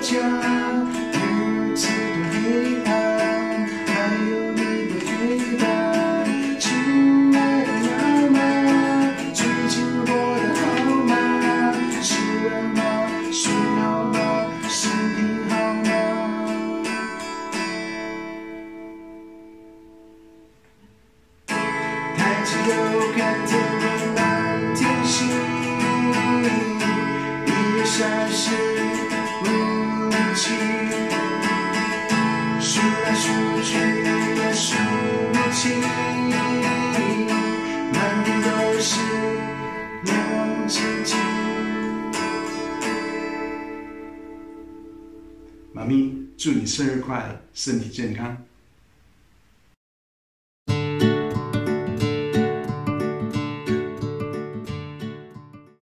家如此多黑暗还有你的陪伴亲爱的妈妈最近过得好吗？吃了吗？睡了吗？身体好吗？抬起头看天空满天星一闪闪妈咪祝你生日快乐身体健康。